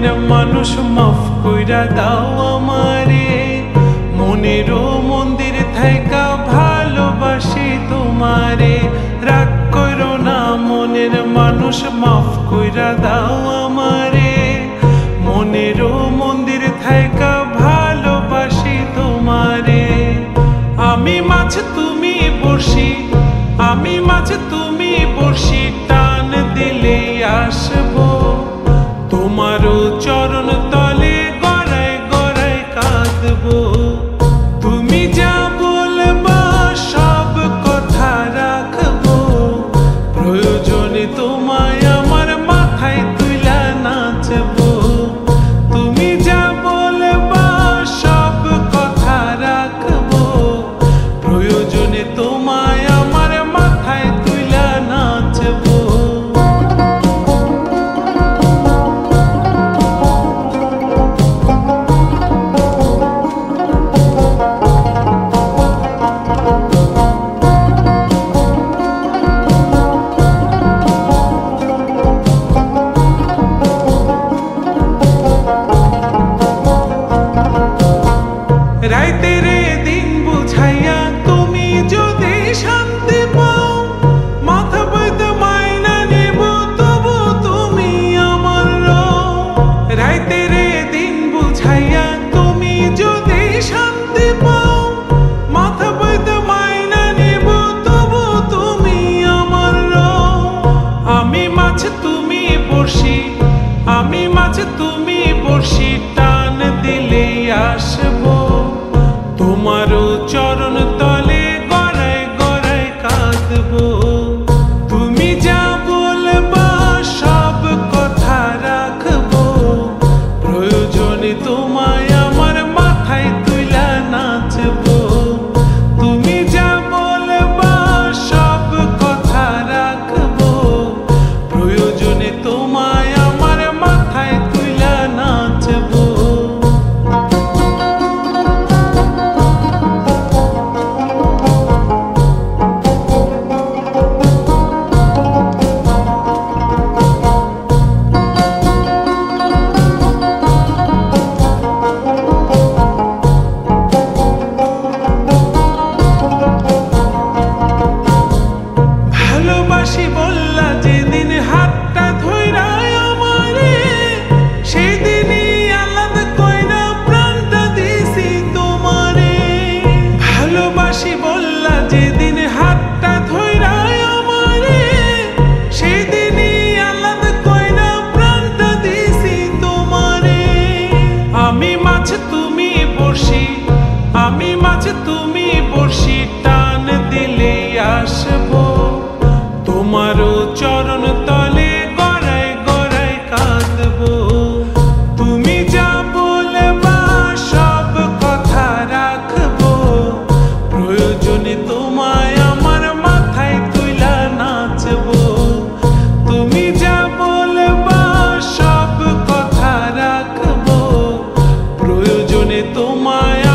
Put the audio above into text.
মানুষ মাফ কইরা দাও আমারে। মনেরও মন্দির থাইকা ভালোবাসি তোমারে। রাগ করো না, মনের মানুষ মাফ কইরা দাও আমারে। মনেরও মন্দির থাইকা ভালোবাসি তোমারে। আমি মাছ তুমি বসি আমি মাছ তুমি বসি টান দিলে আসব। দিন বুঝাইয়া তুমি শান্তি মাইনা তবু তুমি আমার দিন বুঝাইয়া তুমি শান্তি মাইনা নেব, তবু তুমি আমার আমি মাছ তুমি বসি আমি মাছ তুমি বসি তোমারও চরণ তলে প্রয়োজনে তোমায়